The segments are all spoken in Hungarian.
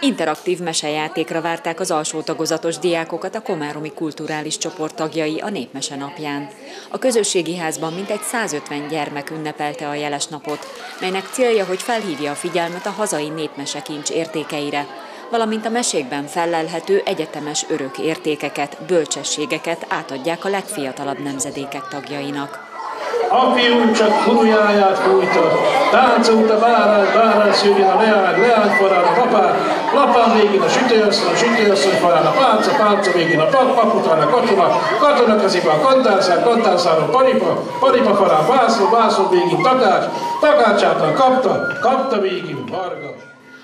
Interaktív mesejátékra várták az alsó tagozatos diákokat a Komáromi Kulturális Csoport tagjai a Népmese napján. A közösségi házban mintegy 150 gyermek ünnepelte a jeles napot, melynek célja, hogy felhívja a figyelmet a hazai népmesekincs értékeire, valamint a mesékben fellelhető egyetemes örök értékeket, bölcsességeket átadják a legfiatalabb nemzedékek tagjainak. A fiú csak kurujáját fújta, táncolt a bárány, bárány szűrjén a leány, leány farán a lapán, lapán végén a sütőasszony, sütőasszony farán a pálca, pálca végén a pap, pap után a katona, katona kezében a kantárszár, kantárszáron paripa, paripa farán vászon, vászon végén takács, takácsától kapta, kapta végén varga.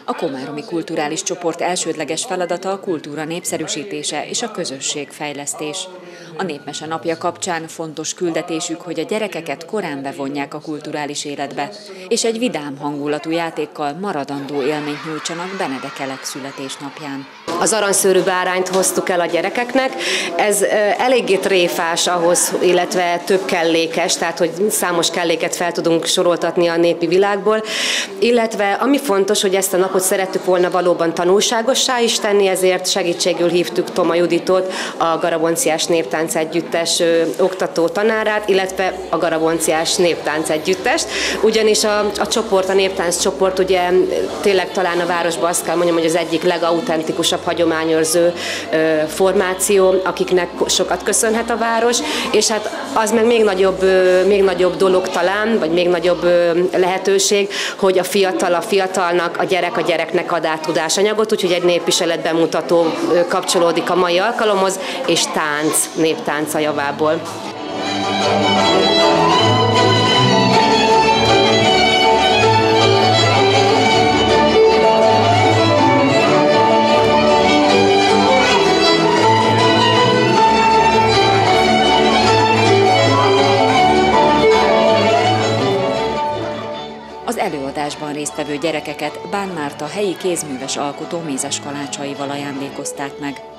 A Komáromi Kulturális Csoport elsődleges feladata a kultúra népszerűsítése és a közösségfejlesztés. A Népmese napja kapcsán fontos küldetésük, hogy a gyerekeket korán bevonják a kulturális életbe, és egy vidám hangulatú játékkal maradandó élményt nyújtsanak Benedekelek születésnapján. Az aranyszőrű bárányt hoztuk el a gyerekeknek. Ez eléggé tréfás ahhoz, illetve több kellékes, tehát hogy számos kelléket fel tudunk soroltatni a népi világból. Illetve ami fontos, hogy ezt a napot szerettük volna valóban tanulságossá is tenni, ezért segítségül hívtuk Toma Juditot, a Garabonciás Néptánc Együttes oktató tanárát, illetve a Garabonciás Néptánc Együttest, ugyanis a, a csoport, a néptánc csoport ugye tényleg talán a városban azt kell mondjam, hogy az egyik legautentikusabb hagyományőrző formáció, akiknek sokat köszönhet a város, és hát az meg még nagyobb, még nagyobb dolog talán, vagy még nagyobb lehetőség, hogy a fiatal a fiatalnak, a gyerek a gyereknek ad át tudásanyagot, úgyhogy egy népviselet bemutató kapcsolódik a mai alkalomhoz, és tánc, néptánc a javából. Az előadásban résztvevő gyerekeket Bán Márta helyi kézműves alkotó mézes kalácsaival ajándékozták meg.